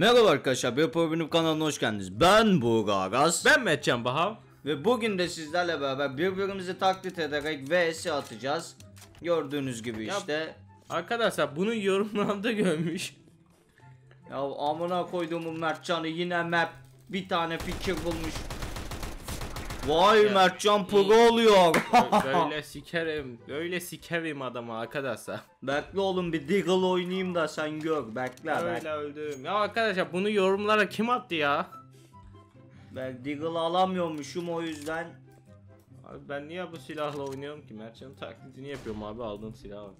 Merhaba arkadaşlar, bir Benim kanalına hoş geldiniz. Ben Buğra Aras. Ben Mertcan Bahav. Ve bugün de sizlerle beraber birbirimizi taklit ederek vs atacağız. Gördüğünüz gibi Ya- işte. Arkadaşlar bunu yorumlarda görmüş. Ya amına koyduğumun Mertcan'ı yine map bir tane fikir bulmuş. Vay Ya, Mertcan iyi. oluyor. Böyle sikerim, böyle sikerim adamı arkadaşlar. Bekle oğlum bir Deagle oynayayım da sen gör. Bekle Öyle bekle. öldürürüm. Ya arkadaşlar bunu yorumlara kim attı ya? Ben Deagle alamıyormuşum o yüzden. Abi ben niye bu silahla oynuyorum ki? Mertcan'ın taklidini yapıyorum abi aldığım silahı.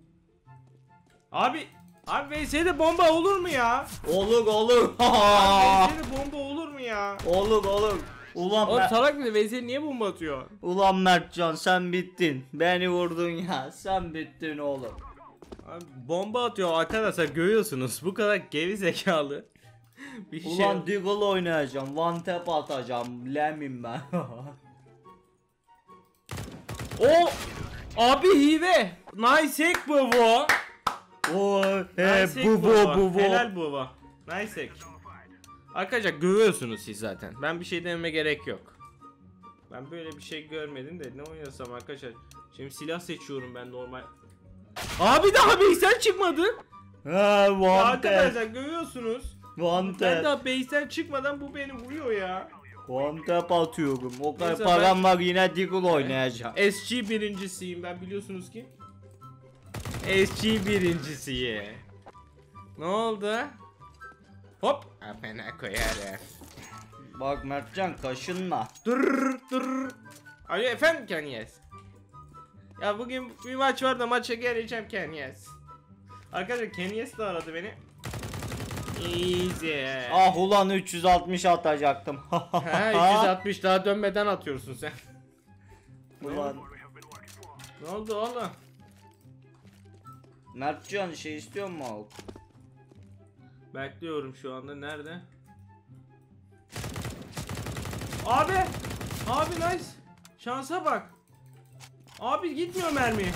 Abi, abi VS'de bomba olur mu ya? Olur olur. Abi VS'de bomba olur mu ya? olur olur. Ulan Oğlum Mer- salak mı? VS'de niye bomba atıyor? Ulan Mertcan sen bittin. Beni vurdun ya. Sen bittin oğlum. Abi bomba atıyor arkadaşlar görüyorsunuz. Bu kadar geri zekalı. Bir şey. Ulan Deagle oynayacağım. One tap atacağım. Lemim ben. O abi hive. Nice hack bu bu. o he Nice bu bu bu bu. Helal bu bu. Nice hack. Arkadaşlar görüyorsunuz siz zaten. Ben bir şey dememe gerek yok. Ben böyle bir şey görmedim de ne oynasam arkadaşlar. Şimdi silah seçiyorum ben normal. Abi daha base'den çıkmadı. Arkadaşlar görüyorsunuz. One Ben daha base'den çıkmadan bu beni vuruyor ya. One tap atıyorum. O kadar Neyse, param var yine Deagle oynayacağım. SG birincisiyim ben biliyorsunuz ki. SG birincisiyi. Ne oldu? Hop. Apena koyarım. Bak Mertcan kaşınma. Dur dur. Alo efendim Kenyes. Ya bugün bir maç var da maça geleceğim Kenyes. Arkadaşlar Kenyes de aradı beni. Easy. Ah ulan 360 atacaktım. Ha 360 daha dönmeden atıyorsun sen. ulan. Ne oldu oğlum? Mertcan şey istiyor mu? Bekliyorum şu anda. Nerede? Abi! Abi nice. Şansa bak. Abi gitmiyor mermi.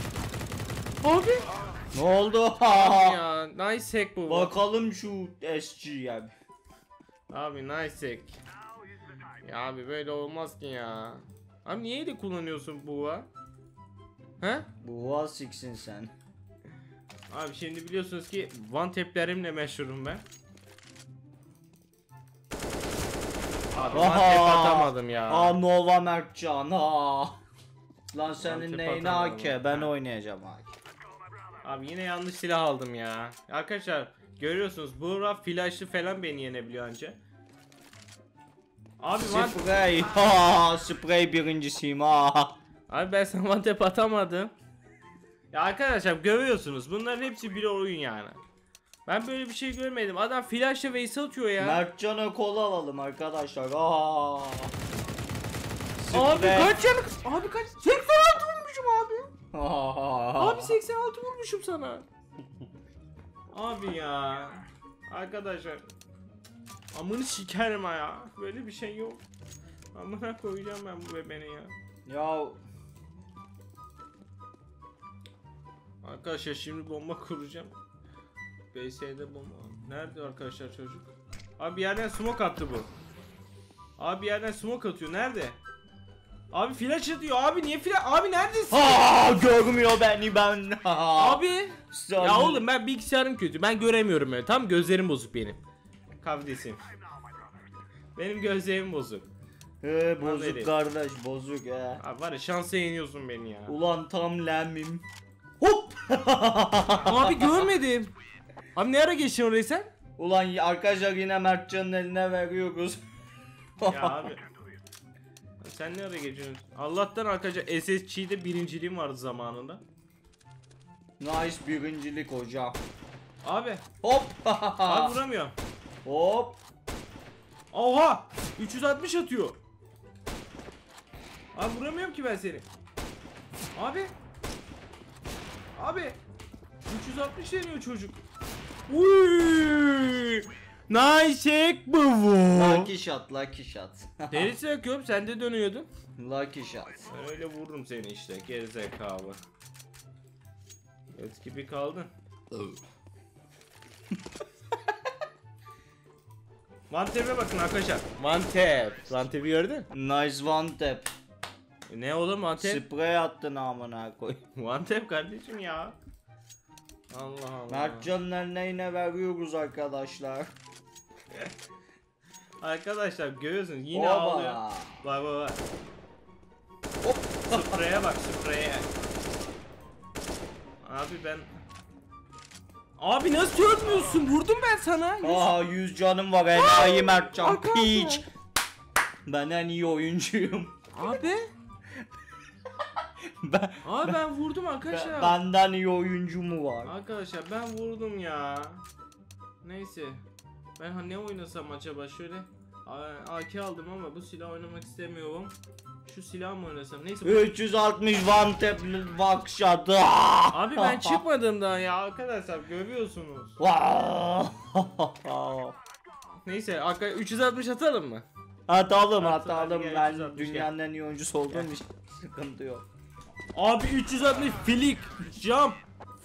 Abi. Ne oldu? ya nice hack bu. Bakalım şu SG'ye. Abi nice hack. Ya abi böyle olmaz ki ya. Abi niye de kullanıyorsun bu ha? He? Bu siksin sen. Abi şimdi biliyorsunuz ki one taplerimle meşhurum ben. Abi one tap atamadım ya. Aa Nova Mertcan. Aa. Lan senin atamadım. AK? Ben oynayacağım AK. Abi yine yanlış silah aldım ya. Arkadaşlar görüyorsunuz bu raf flashlı falan beni yenebiliyor anca. Abi one... Sprey. Ha, sprey birincisiyim ha. Abi ben sana one tap atamadım. Ya arkadaşlar görüyorsunuz bunların hepsi bir oyun yani. Ben böyle bir şey görmedim. Adam flashla vs atıyor ya. Mertcan'a kol alalım arkadaşlar. Aa. Abi Sprey. kaç yanı... Abi kaç... 86 vurmuşum abi. Aa. Abi 86 vurmuşum sana. Abi ya. Arkadaşlar. Amını sikerim ha ya. Böyle bir şey yok. Amına koyacağım ben bu bebeğini ya. Ya Arkadaşlar şimdi bomba kuracağım. BS'de bomba. Nerede arkadaşlar çocuk? Abi bir yerden smoke attı bu. Abi bir yerden smoke atıyor. Nerede? Abi flash atıyor. Abi niye flash? Abi neredesin? Aa, görmüyor beni ben. Abi. Sen- Ya oğlum ben bilgisayarım kötü. Ben göremiyorum öyle. Tam gözlerim bozuk benim. Kavdesim. Benim gözlerim bozuk. He, bozuk kardeş bozuk he. Abi var ya şansa yeniyorsun beni ya. Ulan tam lemim. Hop. Abi görmedim. Abi ne ara geçtin orayı sen? Ulan arkadaşlar yine Mertcan'ın eline veriyoruz. Ya abi. Sen ne ara geçiyorsun? Allah'tan arkadaşlar SSG'de birinciliğim vardı zamanında. nice birincilik hocam. Abi. Hop. Abi vuramıyor. Hop. Oha! 360 atıyor. Abi vuramıyorum ki ben seni. Abi. Abi. 360 deniyor çocuk. Uy! Nice hack bu bu. Lucky shot, lucky shot. Neresi yakıyorum sen de dönüyordun. lucky shot. Ben öyle vururum seni işte gerizekalı. Evet gibi kaldın. Tap'e bakın arkadaşlar. One tap'i gördün? Nice one tap. Ne oğlum one tap? Sprey attın amına koy. One tap kardeşim ya. Allah Allah. Mertcan'ın eline yine veriyoruz arkadaşlar. Arkadaşlar görüyorsunuz yine Oba. ağlıyor. Bak bak bak. Hop. Spreye bak spreye. Abi ben... Abi nasıl ölmüyorsun? Vurdum ben sana. Aa 100 canım var enayi Mertcan piç. Ben en iyi oyuncuyum. Abi. Ben, Abi ben vurdum arkadaşlar. benden iyi oyuncu mu var? Arkadaşlar ben vurdum ya. Neyse. Ben ha ne oynasam acaba şöyle. AK aldım ama bu silah oynamak istemiyorum. Şu silah mı oynasam? Neyse. bu- 360 one tap back shot. Abi ben çıkmadım daha ya arkadaşlar görüyorsunuz. Neyse arka 360 atalım mı? atalım At- atalım gel, ben 360 dünyanın en iyi oyuncusu olduğum için sıkıntı yok. Abi 360 flick, jump,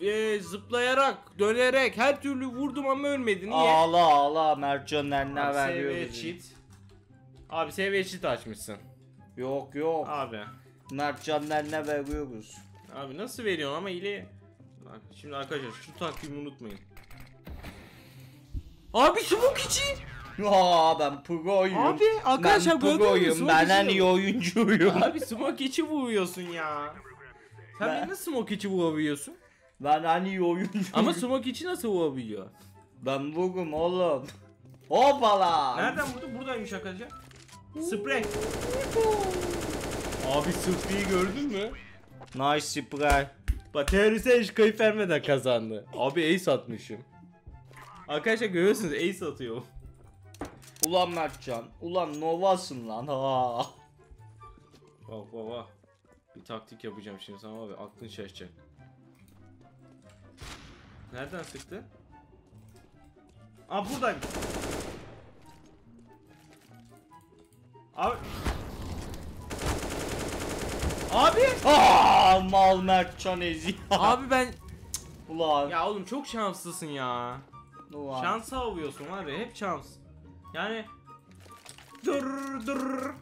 e, zıplayarak, dönerek her türlü vurdum ama ölmedi. Niye? Ağla ağla Mertcan'ın eline Abi veriyor seviye cheat. Abi seviye cheat açmışsın. Yok yok Abi. Mertcan'ın eline veriyoruz. Abi nasıl veriyorsun ama ile şimdi arkadaşlar şu takvimi unutmayın. Abi smoke için. Aa ben proyum. Abi arkadaşlar ben gördün mü? proyum. Smoke Ben en içi- iyi oyuncuyum. Abi smoke içi vuruyorsun ya. Sen Ben- beni nasıl smoke içi vurabiliyorsun? Ben en iyi oyuncuyum. Ama smoke içi nasıl vurabiliyor? ben vurum oğlum. Hoppala. Nereden vurdu? Buradaymış arkadaşlar. Sprey. Abi spreyi gördün mü? Nice spray. Bak teröriste hiç kayıp vermeden kazandı. Abi ace atmışım. Arkadaşlar görüyorsunuz ace atıyor. Ulan Mertcan. Ulan Nova'sın lan. Ha. Bak bak bak. Bir taktik yapacağım şimdi sana abi aklın şaşacak. Nereden sıktı? Aa buradaymış. Abi. Abi. Aa, mal Mertcan ezi. Abi ben Ulan. ya oğlum çok şanslısın ya. Ulan. Şansa avuyorsun ya hep şans. Yani dur dur.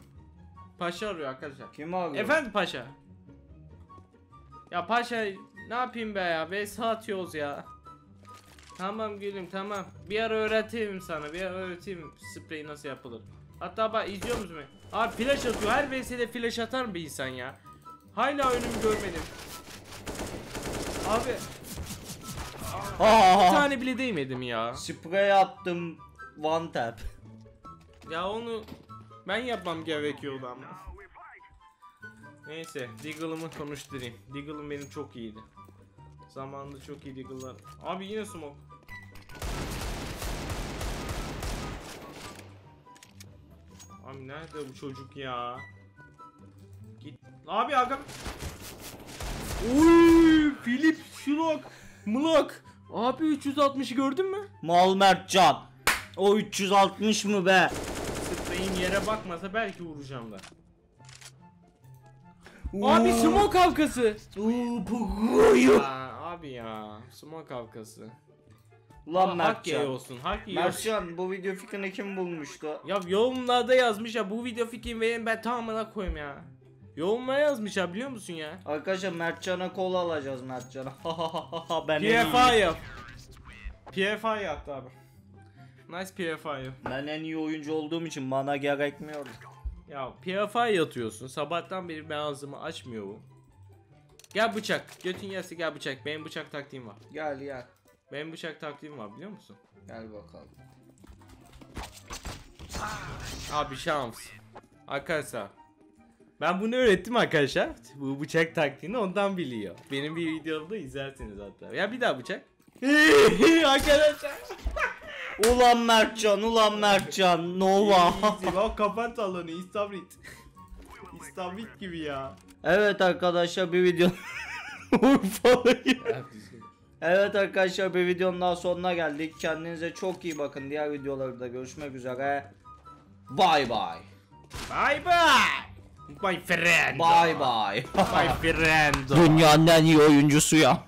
Paşa arıyor arkadaşlar. Kim arıyor? Efendim paşa. Ya paşa ne yapayım be ya? Be atıyoruz ya. Tamam gülüm tamam. Bir ara öğreteyim sana. Bir ara öğreteyim sprey nasıl yapılır. Hatta bak izliyor musun? beni? Abi flash atıyor. Her VS'de flash atar mı bir insan ya? Hala önümü görmedim. Abi bir Aa. tane bile değmedim ya. Sprey attım. One tap. Ya onu ben yapmam gerekiyordu ama. Neyse, Deagle'ımı konuşturayım. Deagle'ım benim çok iyiydi. Zamanında çok iyi Deagle'lar. Abi yine smoke. Abi nerede bu çocuk ya? Git. Abi aga. Uy, Philip Schlock. Mlok. Abi 360'ı gördün mü? Mal Mertcan. O 360 mı be? Spreyim yere bakmasa belki vuracağım da. Abi smoke halkası. Uuu abi ya smoke halkası. Ulan hak ye Mertcan. olsun hak ye olsun. Mertcan bu video fikrini kim bulmuştu? Ya yorumlarda yazmış ya bu video fikrini verin ben tamamına koyayım ya. Yorumlara yazmış ya biliyor musun ya? Arkadaşlar Mertcan'a kola alacağız Mertcan'a. ben en iyi. PFI yap. PFI yaptı abi. Nice PFI. Ben en iyi oyuncu olduğum için bana gerekmiyor. Ya PFI yatıyorsun. Sabahtan beri ben ağzımı açmıyorum. Gel bıçak. Götün yerse gel bıçak. Benim bıçak taktiğim var. Gel gel. Benim bıçak taktiğim var biliyor musun? Gel bakalım. Abi şans. Arkadaşlar. Ben bunu öğrettim arkadaşlar. Bu bıçak taktiğini ondan biliyor. Benim bir videomda izlersiniz hatta. Ya bir daha bıçak. arkadaşlar. Ulan Mertcan, ulan Mertcan, Nova. Bak kapat alanı istavrit. İstavrit gibi ya. evet arkadaşlar bir video. Evet arkadaşlar bir videonun daha sonuna geldik. Kendinize çok iyi bakın. Diğer videolarda görüşmek üzere. Bye bye. Bye bye. My friend. Bye bye. My friend. Dünyanın en iyi oyuncusu ya.